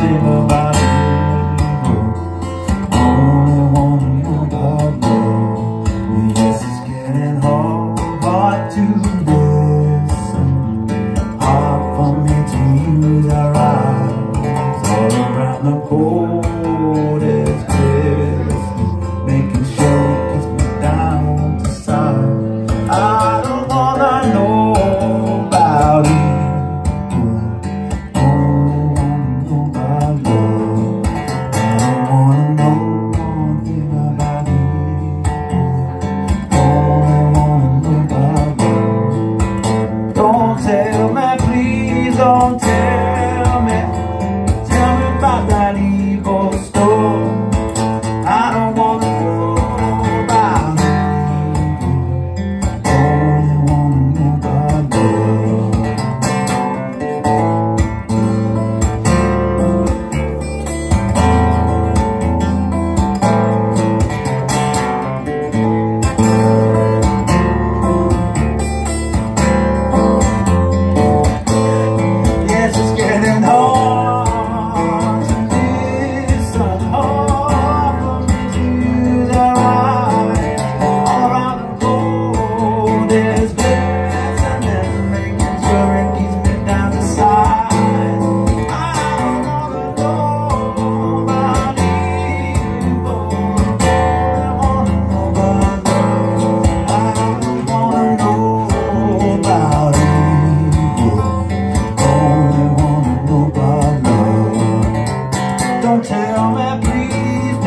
think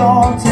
your time.